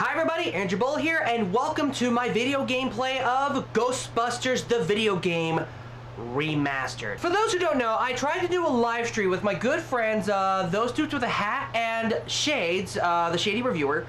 Hi everybody, Andrew Bull here, and welcome to my video gameplay of Ghostbusters the video game remastered. For those who don't know, I tried to do a live stream with my good friends, uh, those dudes with a hat and Shades, uh, the Shady Reviewer,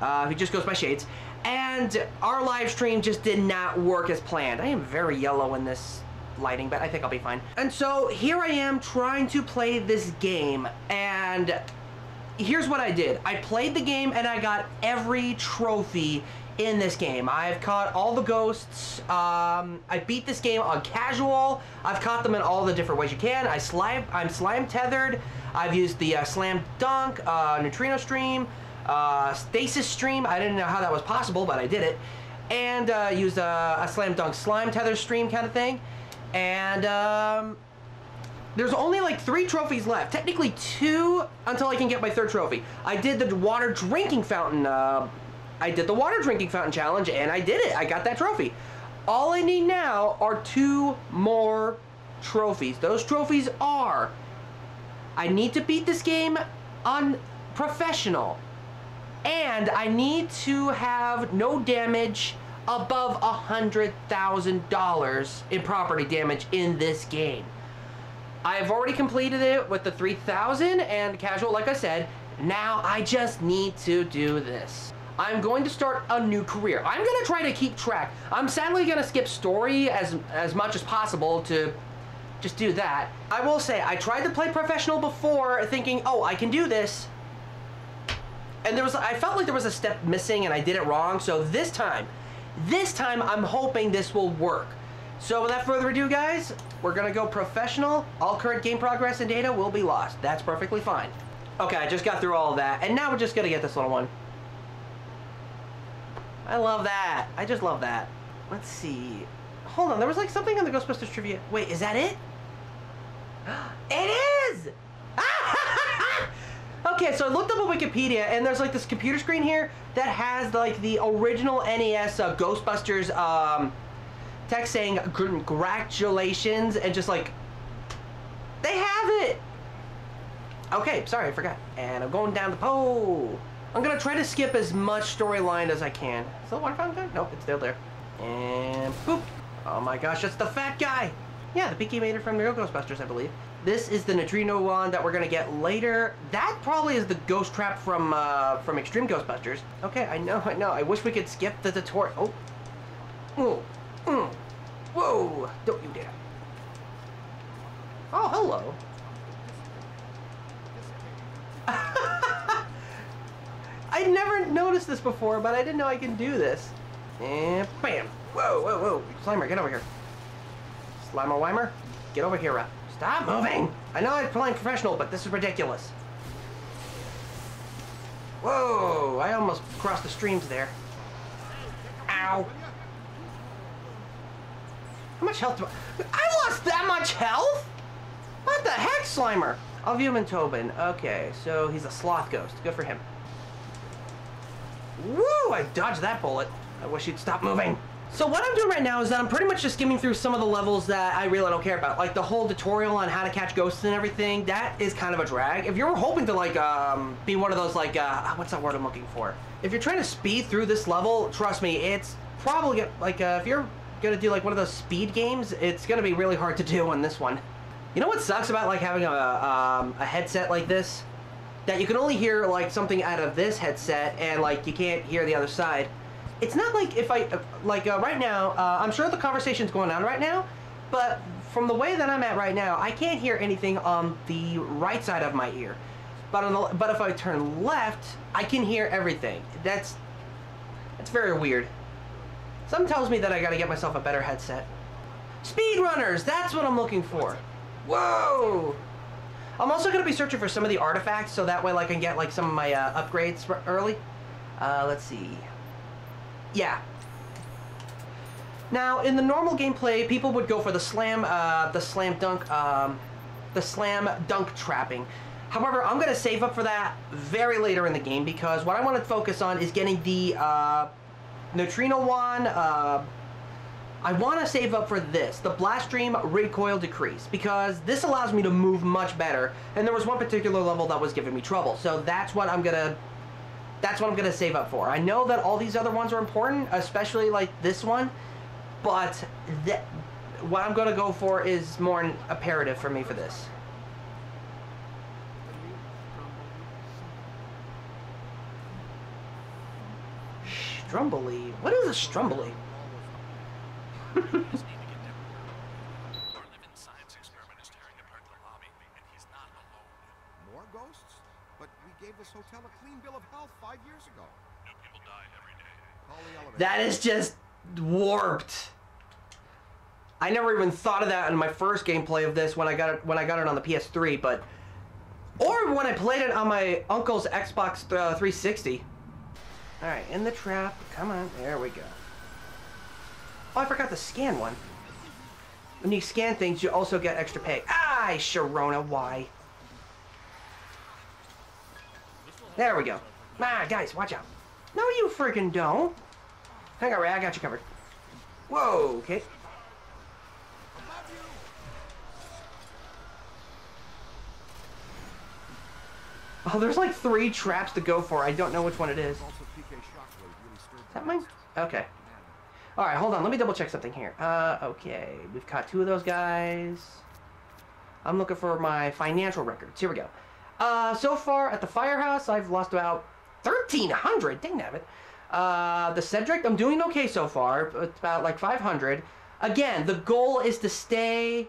uh, who just goes by Shades, and our live stream just did not work as planned. I am very yellow in this lighting, but I think I'll be fine. And so here I am trying to play this game, and here's what I did. I played the game and I got every trophy in this game. I've caught all the ghosts. Um, I beat this game on casual. I've caught them in all the different ways you can. I slime, I'm slime tethered. I've used the uh, slam dunk, uh, neutrino stream, uh, stasis stream. I didn't know how that was possible, but I did it. And uh, used a, a slam dunk slime tether stream kind of thing. And um, there's only like three trophies left. Technically two until I can get my third trophy. I did the water drinking fountain. Uh, I did the water drinking fountain challenge and I did it. I got that trophy. All I need now are two more trophies. Those trophies are I need to beat this game on professional and I need to have no damage above a hundred thousand dollars in property damage in this game. I've already completed it with the 3000 and casual like I said. Now I just need to do this. I'm going to start a new career. I'm going to try to keep track. I'm sadly going to skip story as as much as possible to just do that. I will say I tried to play professional before thinking, "Oh, I can do this." And there was I felt like there was a step missing and I did it wrong. So this time, this time I'm hoping this will work. So without further ado, guys, we're gonna go professional. All current game progress and data will be lost. That's perfectly fine. Okay, I just got through all of that, and now we're just gonna get this little one. I love that. I just love that. Let's see. Hold on, there was like something in the Ghostbusters trivia. Wait, is that it? It is! okay, so I looked up on Wikipedia, and there's like this computer screen here that has like the original NES uh, Ghostbusters um, text saying congratulations and just like they have it. Okay sorry I forgot. And I'm going down the pole. I'm gonna try to skip as much storyline as I can. Is the water fountain good? nope it's still there. And boop. Oh my gosh it's the fat guy. Yeah the Pinky made it from the real Ghostbusters I believe. This is the neutrino one that we're gonna get later. That probably is the ghost trap from uh, from Extreme Ghostbusters. Okay I know I know. I wish we could skip the tutorial. Oh. Oh, mm. Don't you dare. Oh, hello. I never noticed this before, but I didn't know I can do this. And bam! Whoa, whoa, whoa. Slimer, get over here. Slimer Weimer, get over here, Stop moving! I know I'm playing professional, but this is ridiculous. Whoa! I almost crossed the streams there. Ow! How much health do I... I lost that much health? What the heck, Slimer? Albumin Tobin. Okay, so he's a sloth ghost. Good for him. Woo! I dodged that bullet. I wish he'd stop moving. So what I'm doing right now is that I'm pretty much just skimming through some of the levels that I really don't care about. Like the whole tutorial on how to catch ghosts and everything. That is kind of a drag. If you're hoping to like um, be one of those like, uh, what's that word I'm looking for? If you're trying to speed through this level, trust me, it's probably like uh, if you're gonna do like one of those speed games, it's gonna be really hard to do on this one. You know what sucks about like having a, um, a headset like this? That you can only hear like something out of this headset and like you can't hear the other side. It's not like if I, like uh, right now, uh, I'm sure the conversation's going on right now, but from the way that I'm at right now, I can't hear anything on the right side of my ear. But on the, but if I turn left, I can hear everything. That's, that's very weird. Something tells me that I gotta get myself a better headset. Speedrunners, that's what I'm looking for. Whoa! I'm also gonna be searching for some of the artifacts so that way like, I can get like some of my uh, upgrades early. Uh, let's see. Yeah. Now, in the normal gameplay, people would go for the slam, uh, the slam dunk, um, the slam dunk trapping. However, I'm gonna save up for that very later in the game because what I want to focus on is getting the uh, Neutrino one, uh, I want to save up for this, the Blast Stream Recoil Decrease, because this allows me to move much better, and there was one particular level that was giving me trouble, so that's what I'm going to That's what I'm gonna save up for. I know that all these other ones are important, especially like this one, but what I'm gonna go for is more imperative for me for this. Strumbly? What is a strumbly? More ghosts? But we gave this hotel a clean bill of health five years ago. New people die every day. Call the elevator. That is just warped. I never even thought of that in my first gameplay of this when I got it when I got it on the PS3, but or when I played it on my uncle's Xbox uh, 360. All right, in the trap. Come on, there we go. Oh, I forgot to scan one. When you scan things, you also get extra pay. Ah, Sharona, why? There we go. Ah, guys, watch out. No, you freaking don't. Hang on, Ray, I got you covered. Whoa, okay. Oh, there's like three traps to go for. I don't know which one it is. Is that mine? Okay. All right, hold on. Let me double check something here. Uh, okay. We've caught two of those guys. I'm looking for my financial records. Here we go. Uh, so far at the firehouse, I've lost about 1,300. Dang it. Uh, the Sedgewick, I'm doing okay so far. It's about like 500. Again, the goal is to stay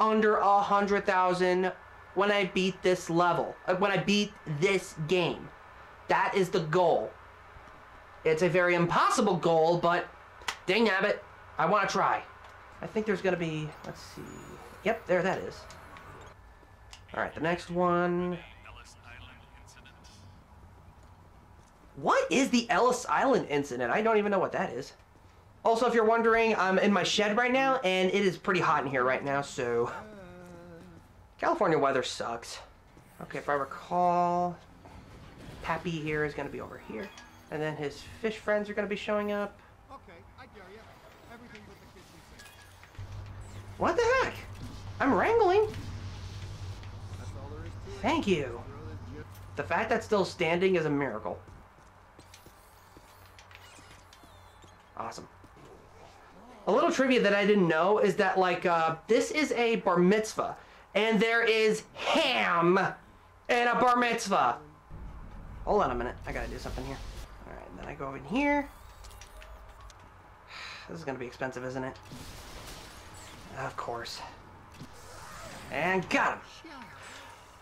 under a hundred thousand when I beat this level. uh, When I beat this game. That is the goal. It's a very impossible goal, but dang nabbit, I want to try. I think there's going to be, let's see. Yep, there that is. All right, the next one. Ellis Island incident. What is the Ellis Island incident? I don't even know what that is. Also, if you're wondering, I'm in my shed right now, and it is pretty hot in here right now, so... California weather sucks. Okay, if I recall, Pappy here is going to be over here. And then his fish friends are going to be showing up. Okay, I dare you. Everything but the kitchen. What the heck? I'm wrangling. That's all there is to it. Thank you. The The fact that's still standing is a miracle. Awesome. A little trivia that I didn't know is that like uh, this is a bar mitzvah, and there is ham and a bar mitzvah. Hold on a minute, I gotta do something here. All right, then I go in here. This is gonna be expensive, isn't it? Of course. And got him.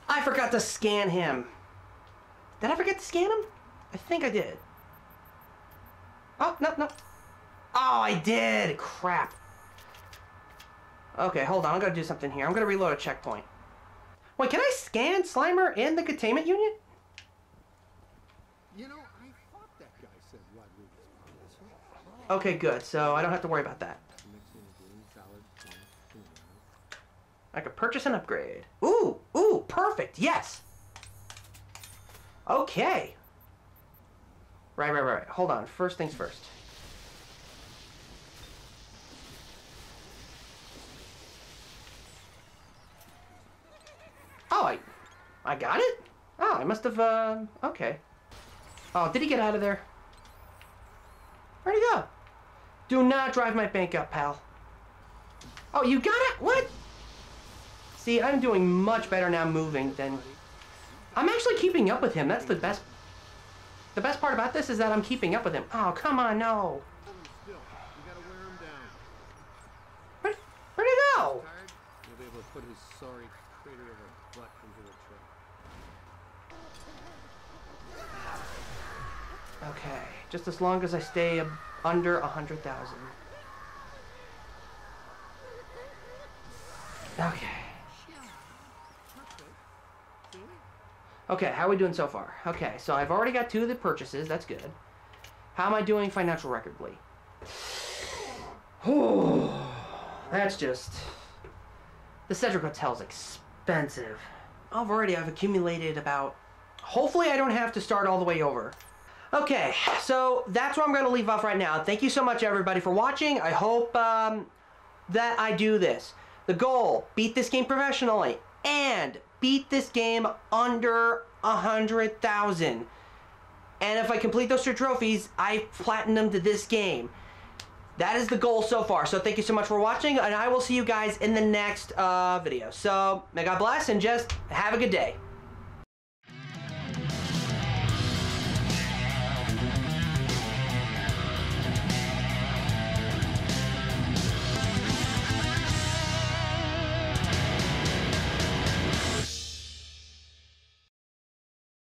I forgot to scan him. Did I forget to scan him? I think I did. Oh, no, no. Oh, I did! Crap. Okay, hold on. I'm gonna do something here. I'm gonna reload a checkpoint. Wait, can I scan Slimer in the containment unit? You know, I thought that guy said Rodriguez. Okay, good. So I don't have to worry about that. Mix in a green salad, corn, tuna. I could purchase an upgrade. Ooh, ooh, perfect. Yes. Okay. Right, right, right. Hold on. First things first. Oh, I, I got it. Oh, I must have. Uh, okay. Oh, did he get out of there? Where'd he go? Do not drive my bank up, pal. Oh, you got it? What? See, I'm doing much better now moving than... I'm actually keeping up with him. That's the best... The best part about this is that I'm keeping up with him. Oh, come on, no. Where, where'd he go? Okay, just as long as I stay under a 100,000. Okay. Okay, how are we doing so far? Okay, so I've already got two of the purchases. That's good. How am I doing financial recordly? That's just... The Sedgewick Hotel's expensive. I've already, I've accumulated about... Hopefully I don't have to start all the way over. Okay, so that's where I'm going to leave off right now. Thank you so much, everybody, for watching. I hope um, that I do this. The goal, beat this game professionally, and beat this game under a 100,000. And if I complete those two trophies, I platinum to this game. That is the goal so far. So thank you so much for watching, and I will see you guys in the next uh, video. So may God bless, and just have a good day.